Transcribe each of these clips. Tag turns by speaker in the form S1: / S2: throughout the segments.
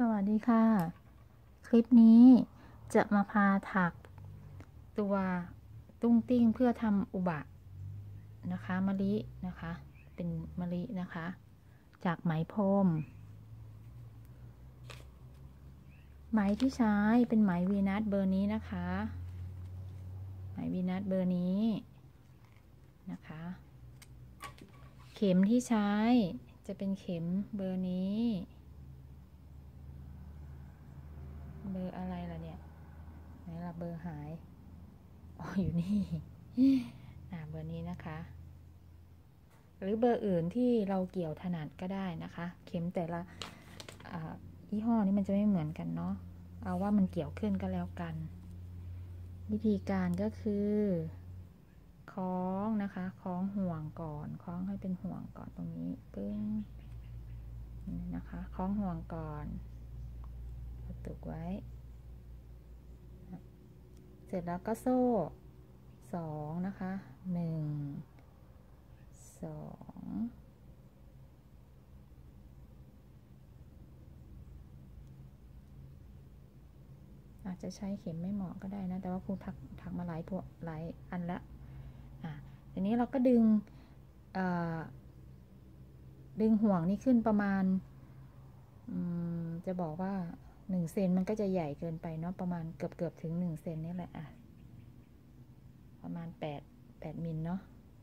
S1: สวัสดีค่ะ คลิปนี้จะมาพาถักตัวตุ้งติ้งเพื่อทำอุบะนะคะมะลินะคะ เป็นมะลินะคะ จากไหมพรมไหมที่ใช้เป็นไหมวีนัสเบอร์นี้นะคะ ไหมวีนัสเบอร์นี้นะคะ เข็มที่ใช้จะเป็นเข็มเบอร์นี้ เบอร์อะไรล่ะเนี่ย ไหนล่ะเบอร์หาย อ๋อ อยู่นี่ อ่า เบอร์นี้นะคะ หรือเบอร์อื่นที่เราเกี่ยวถนัดก็ได้นะคะ เข็มแต่ละยี่ห้อนี้มันจะไม่เหมือนกันเนาะ เอาว่ามันเกี่ยวขึ้นก็แล้วกัน วิธีการก็คือคล้องนะคะคล้องห่วงก่อนคล้องให้เป็นห่วงก่อนตรงนี้ปึ้งนี่นะคะคล้องห่วงก่อน ตุกไว้ เสร็จแล้วก็โซ่สองนะคะหนึ่งสองอาจจะใช้เข็มไม่เหมาะก็ได้นะ แต่ว่าครูถักถักมาหลายพวกหลายอันละอะทีนี้เราก็ดึงดึงห่วงนี้ขึ้นประมาณจะบอกว่า หนึ่งเซนมันก็จะใหญ่เกินไปเนาะประมาณเกือบเกือบถึงหนึ่งเซนนี่แหละอะ ประมาณแปดแปดมิลเนาะ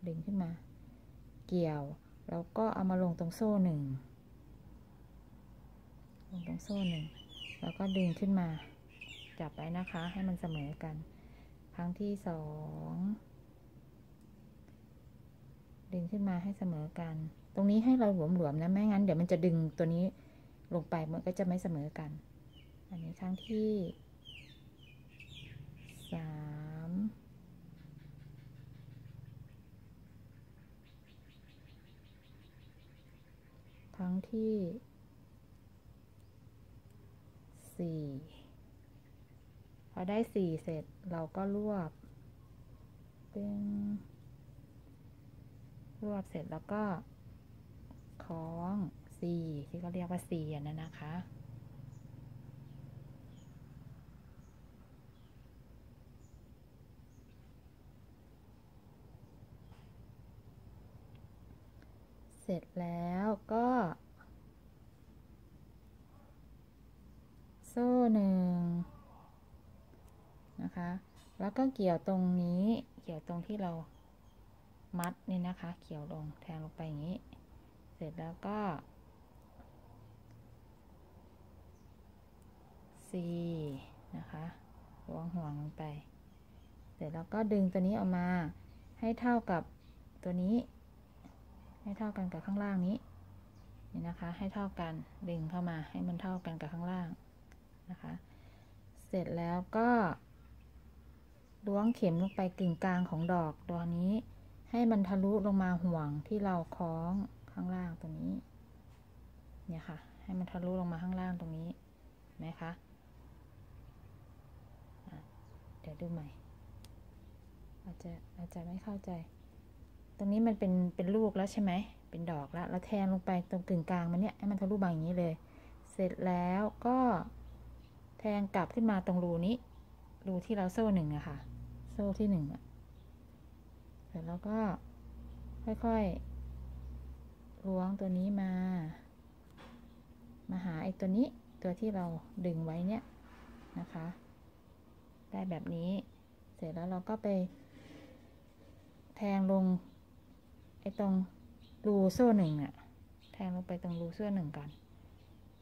S1: ดึงขึ้นมา เกี่ยว แล้วก็เอามาลงตรงโซ่หนึ่งลงตรงโซ่หนึ่งแล้วก็ดึงขึ้นมา จับไว้นะคะ ให้มันเสมอกัน ครั้งที่สองดึงขึ้นมาให้เสมอกัน ตรงนี้ให้เราหลวมๆนะ ไม่งั้นเดี๋ยวมันจะดึงตัวนี้ลงไปมันก็จะไม่เสมอกัน อันนี้ครั้งที่สามครั้งที่สี่พอได้สี่เสร็จเราก็รวบเป็นรวบเสร็จแล้วก็คล้องซีที่เขาเรียกว่าซีนะนะคะ เสร็จแล้วก็ โซ่หนึ่งนะคะ แล้วก็เกี่ยวตรงนี้ เกี่ยวตรงที่เรามัดนี่นะคะ เกี่ยวลงแทงลงไปอย่างนี้ เสร็จแล้วก็ C นะคะวงห่วงลงไป เสร็จแล้วก็ดึงตัวนี้ออกมาให้เท่ากับตัวนี้ ให้เท่ากันกับข้างล่างนี้นี่นะคะ ให้เท่ากันดึงเข้ามาให้มันเท่ากันกับข้างล่างนะคะ เสร็จแล้วก็ ล้วงเข็มลงไปกึ่งกลางของดอกตัวนี้ ให้มันทะลุลงมาห่วงที่เราคล้องข้างล่างตรงนี้ เนี่ยค่ะ ให้มันทะลุลงมาข้างล่างตรงนี้ไหมคะเดี๋ยวดูใหม่ อาจจะอาจจะไม่เข้าใจ ตรงนี้มันเป็นเป็นลูกแล้วใช่ไหม เป็นดอกแล้ว แล้วแทงลงไปตรงกึ่งกลางมันเนี่ยให้มันทะลุบางอย่างนี้เลย เสร็จแล้วก็แทงกลับขึ้นมาตรงรูนี้ รูที่เราโซ่หนึ่งอะค่ะ โซ่ที่หนึ่งเสร็จแล้วก็ค่อยๆล้วงตัวนี้มา มาหาไอ้ตัวนี้ตัวที่เราดึงไว้เนี่ยนะคะ ได้แบบนี้ เสร็จแล้วเราก็ไป แทงลงไอ้ตรงรูโซ่หนึ่งอะแทงลงไปตรงรูโซ่หนึ่งก่อน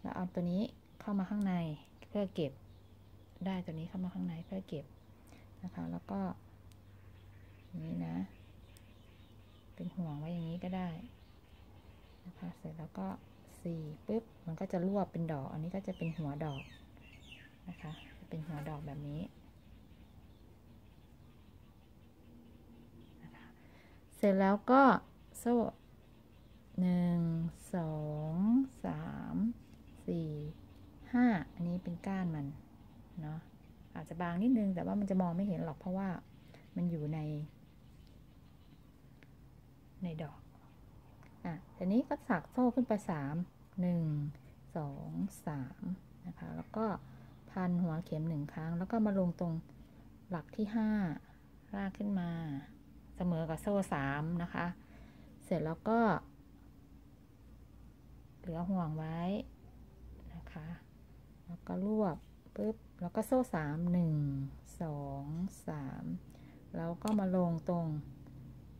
S1: แล้วเอาตัวนี้เข้ามาข้างในเพื่อเก็บ ได้ตัวนี้เข้ามาข้างในเพื่อเก็บ นะคะ แล้วก็นี้นะ เป็นห่วงไว้อย่างนี้ก็ได้นะคะ เสร็จแล้วก็สี่ปุ๊บ มันก็จะรวบเป็นดอก อันนี้ก็จะเป็นหัวดอกนะคะ เป็นหัวดอกแบบนี้นะคะเสร็จแล้วก็โซ่หนึ่งสองสามสี่ห้าอันนี้เป็นก้านมันเนาะ อาจจะบางนิดนึง แต่ว่ามันจะมองไม่เห็นหรอกเพราะว่ามันอยู่ใน ในดอก อะทีนี้ก็สักโซ่ขึ้นไปสามหนึ่งสองสามนะคะ แล้วก็พันหัวเข็มหนึ่งครั้ง แล้วก็มาลงตรงหลักที่ห้าลากขึ้นมา เสมอกับโซ่สามนะคะ เสร็จแล้วก็ เหลือห่วงไว้นะคะ แล้วก็รวบ ปุ๊บ แล้วก็โซ่สามหนึ่งสองสามแล้วก็มาลงตรง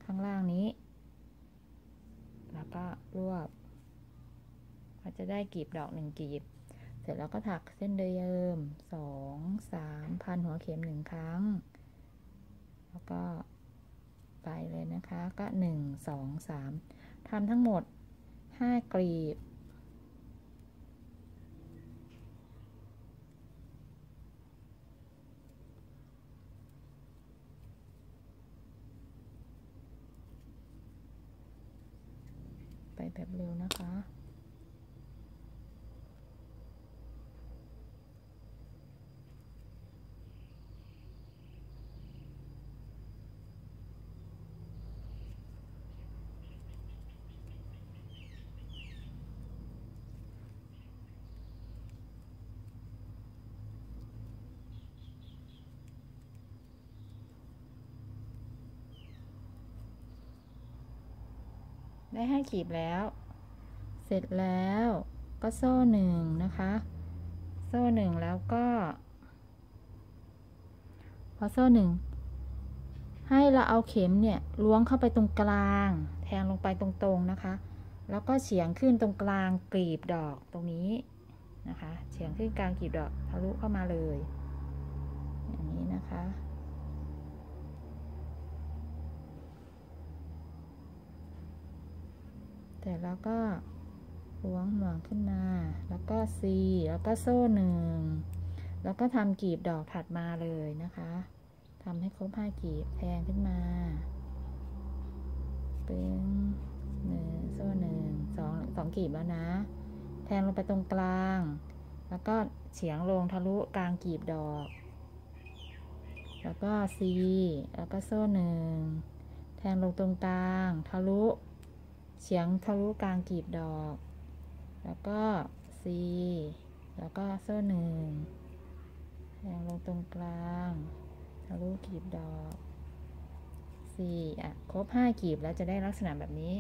S1: ข้างล่างนี้ แล้วก็รวบก็จะได้กีบดอกหนึ่งกีบ เสร็จแล้วก็ถักเส้นเดิมสองสามพันหัวเข็มหนึ่งครั้ง แล้วก็ไปเลยนะคะ ก็หนึ่งสองสามทำทั้งหมดห้ากลีบ ไปแบบเร็วนะคะ ได้ห้าขีบแล้ว เสร็จแล้วก็โซ่หนึ่งนะคะ โซ่หนึ่งแล้วก็ พอโซ่หนึ่งให้เราเอาเข็มเนี่ยล้วงเข้าไปตรงกลาง แทงลงไปตรงๆนะคะ แล้วก็เฉียงขึ้นตรงกลางกลีบดอกตรงนี้นะคะ เฉียงขึ้นกลางกลีบดอกทะลุเข้ามาเลย อย่างนี้นะคะ แต่แล้วก็ล้วงห่วงขึ้นมา แล้วก็ซีแล้วก็โซ่หนึ่ง แล้วก็ทำกีบดอกถัดมาเลยนะคะทำให้ครบห้ากีบแทงขึ้นมาเปึ้งหนึ่งโซ่หนึ่งสองสองกีบแล้วนะ แทงลงไปตรงกลาง แล้วก็เฉียงลงทะลุกลางกีบดอก แล้วก็ซีแล้วก็โซ่หนึ่ง แทงลงตรงกลาง ทะลุ เฉียงทะลุกลางกลีบดอก แล้วก็ C แล้วก็โซ่หนึ่งแทงลงตรงกลางทะลุกลีบดอก C อะ ครบห้ากีบแล้วจะได้ลักษณะแบบนี้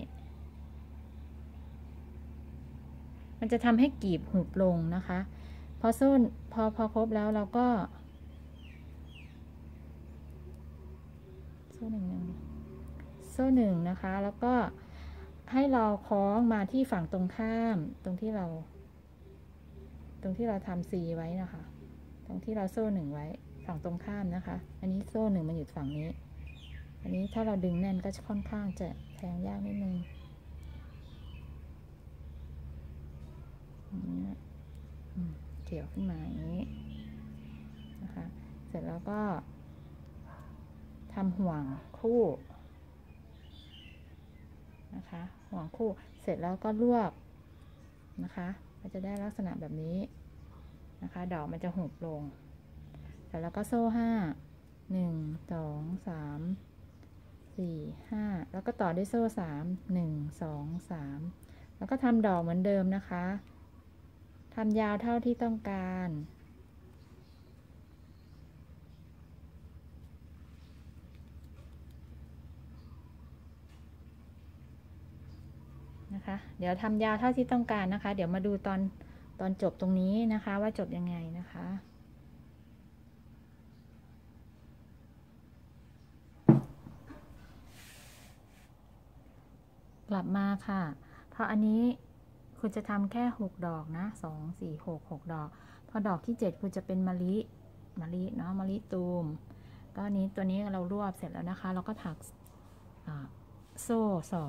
S1: มันจะทำให้กลีบหุบลงนะคะ พอโซ่พอพอครบแล้วเราก็โซ่หนึ่งโซ่หนึ่งนะคะ แล้วก็ ให้เราคล้องมาที่ฝั่งตรงข้าม ตรงที่เรา ตรงที่เราทำซีไว้นะคะ ตรงที่เราโซ่หนึ่งไว้ ฝั่งตรงข้ามนะคะ อันนี้โซ่หนึ่งมันอยู่ฝั่งนี้ อันนี้ถ้าเราดึงแน่นก็จะค่อนข้างจะแทงยากนิดนึงเกี่ยวขึ้นมาอย่างนี้นะคะ เสร็จแล้วก็ทำห่วงคู่นะคะ ห่วงคู่เสร็จแล้วก็รวบนะคะมันจะได้ลักษณะแบบนี้นะคะ ดอกมันจะหุบลงเสร็จแล้วก็โซ่ห้าหนึ่งสองสามสี่ห้าแล้วก็ต่อด้วยโซ่สามหนึ่งสองสามแล้วก็ทำดอกเหมือนเดิมนะคะทำยาวเท่าที่ต้องการ นะคะ เดี๋ยวทำยาวเท่าที่ต้องการนะคะ เดี๋ยวมาดูตอนตอนจบตรงนี้นะคะ ว่าจบยังไงนะคะกลับมาค่ะ เพราะอันนี้คุณจะทำแค่หกดอกนะสองสี่หกหกดอก พอดอกที่เจ็ดคุณจะเป็นมะลิมะลิเนาะมะลิตูม ก็นี้ตัวนี้เรารวบเสร็จแล้วนะคะ เราก็ถักโซ่สอ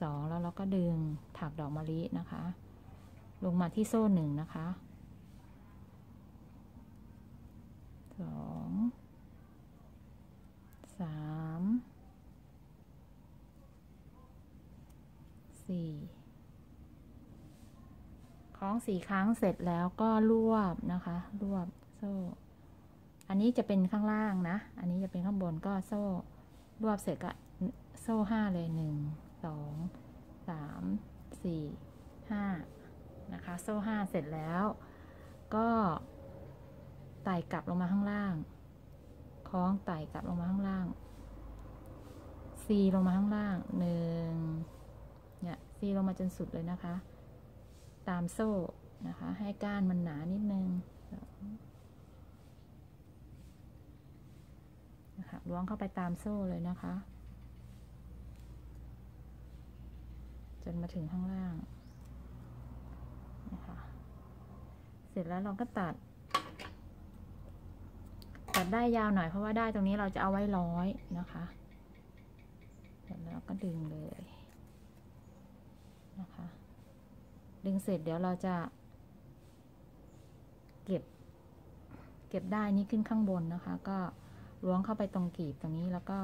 S1: สองแล้วเราก็ดึงถักดอกมะลินะคะ ลงมาที่โซ่หนึ่งนะคะสองสามสี่คล้องสี่ครั้งเสร็จแล้วก็รวบนะคะ รวบโซ่ อันนี้จะเป็นข้างล่างนะ อันนี้จะเป็นข้างบนก็โซ่รวบเสร็จก็โซ่ห้าเลยหนึ่ง สองสามสี่ห้านะคะโซ่ห้าเสร็จแล้ว ก็ไต่กลับลงมาข้างล่าง คล้องไต่กลับลงมาข้างล่าง C ลงมาข้างล่างหนึ่งเนี่ย C ลงมาจนสุดเลยนะคะ ตามโซ่นะคะ ให้ก้านมันหนานิดนึงนะคะล้วงเข้าไปตามโซ่เลยนะคะ จนมาถึงข้างล่างนะคะเสร็จแล้วเราก็ตัด ตัดได้ยาวหน่อยเพราะว่าได้ตรงนี้เราจะเอาไว้ร้อยนะคะเสร็จแล้วก็ดึงเลยนะคะ ดึงเสร็จเดี๋ยวเราจะเก็บ เก็บได้นี้ขึ้นข้างบนนะคะ ก็ล้วงเข้าไปตรงกีบตรงนี้แล้วก็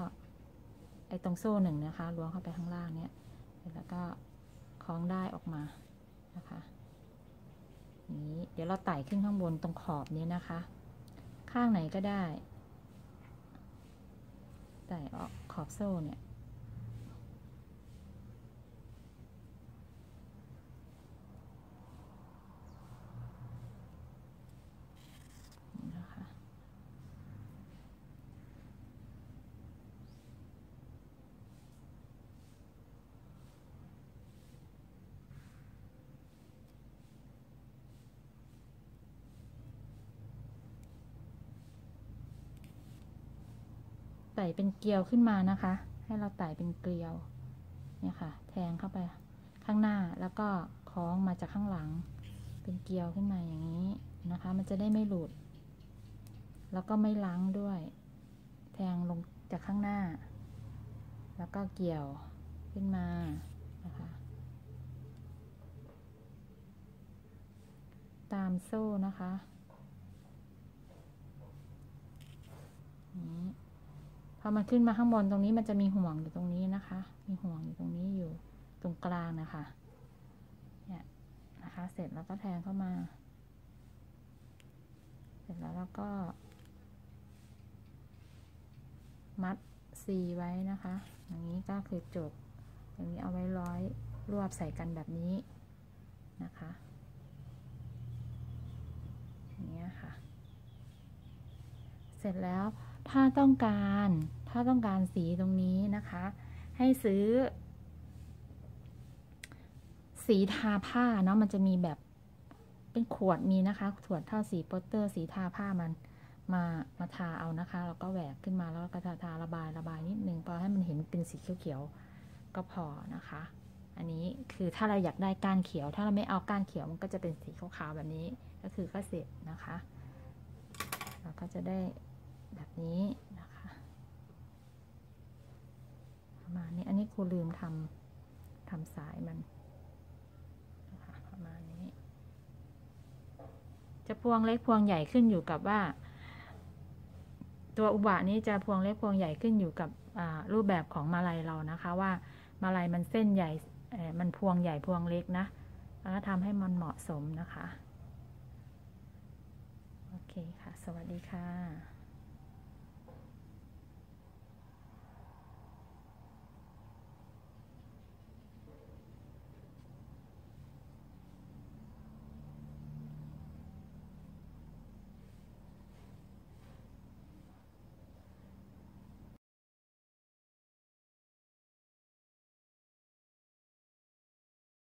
S1: ไอ้ตรงโซ่หนึ่งนะคะล้วงเข้าไปข้างล่างเนี้ยแล้วก็ ล้องได้ออกมานะคะนี้เดี๋ยวเราไต่ขึ้นข้างบนตรงขอบนี้นะคะ ข้างไหนก็ได้ไต่ออกขอบโซ่เนี่ยนะคะ ไต่เป็นเกลียวขึ้นมานะคะ ให้เราไต่เป็นเกลียว เนี่ยค่ะ แทงเข้าไปข้างหน้าแล้วก็คล้องมาจากข้างหลัง เป็นเกลียวขึ้นมาอย่างนี้นะคะ มันจะได้ไม่หลุด แล้วก็ไม่ล้างด้วย แทงลงจากข้างหน้า แล้วก็เกี่ยวขึ้นมานะคะ ตามโซ่นะคะนี้ อมันขึ้นมาข้างบนตรงนี้มันจะมีห่วงอยู่ตรงนี้นะคะ มีห่วงอยู่ตรงนี้อยู่ตรงกลางนะคะ เนี่ยนะคะ เสร็จแล้วก็แทงเข้ามา เสร็จแล้วเราก็ มัดซีไว้นะคะ อย่างนี้ก็คือจบ อย่างนี้เอาไว้ร้อยรวบใส่กันแบบนี้นะคะอย่างนี้ค่ะ เสร็จแล้วถ้าต้องการ ถ้าต้องการสีตรงนี้นะคะ ให้ซื้อ สีทาผ้าเนาะมันจะมีแบบเป็นขวดมีนะคะขวดเท่าสีโปสเตอร์สีทาผ้ามันมามาทาเอานะคะ แล้วก็แหวกขึ้นมาแล้วก็ทาทาระบายระบายนิดนึงพอให้มันเห็นเป็นสีเขียวๆก็พอนะคะ อันนี้คือถ้าเราอยากได้ก้านเขียว ถ้าเราไม่เอาก้านเขียวมันก็จะเป็นสีขาวๆแบบนี้ก็คือก็เสร็จนะคะ เราก็จะได้แบบนี้นะคะ ประมาณนี้ อันนี้ครูลืมทำทำสายมันนะคะประมาณนี้ จะพวงเล็กพวงใหญ่ขึ้นอยู่กับว่า ตัวอุบะนี้จะพวงเล็กพวงใหญ่ขึ้นอยู่กับรูปแบบของมาลัยเรานะคะว่ามาลัยมันเส้นใหญ่มันพวงใหญ่พวงเล็กนะแล้วทำให้มันเหมาะสมนะคะ โอเคค่ะ สวัสดีค่ะ